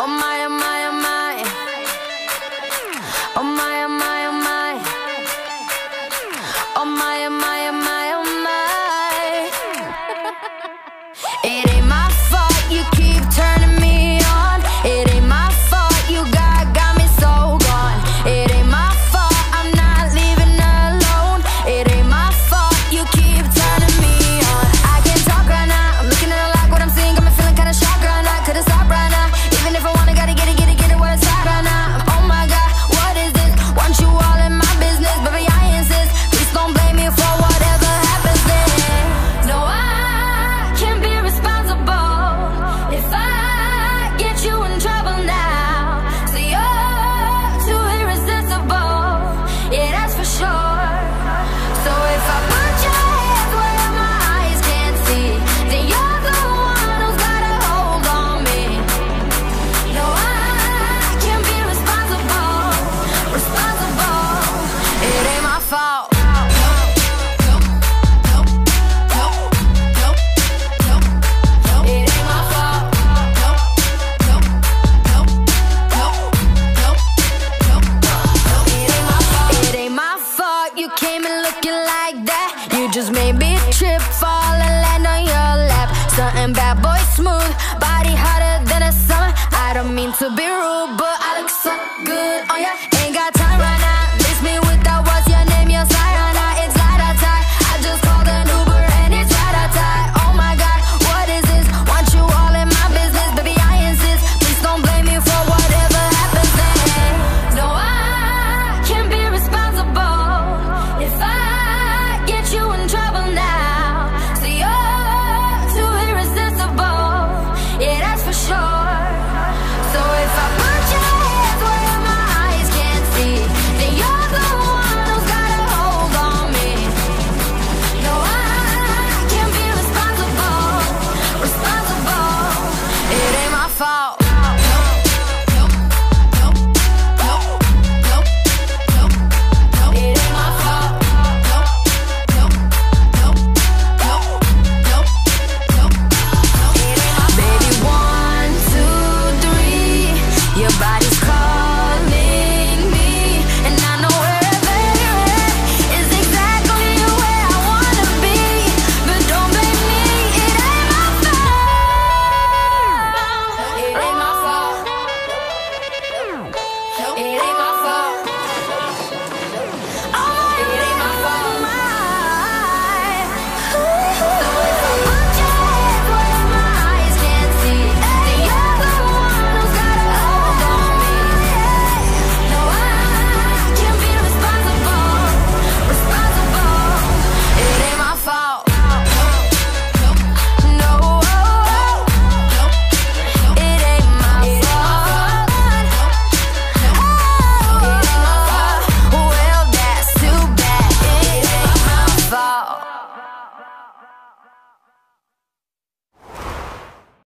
on my been looking like that. You just made me trip, fall and land on your lap. Something bad boy smooth, body hotter than a summer. I don't mean to be rude, but I look so good on your.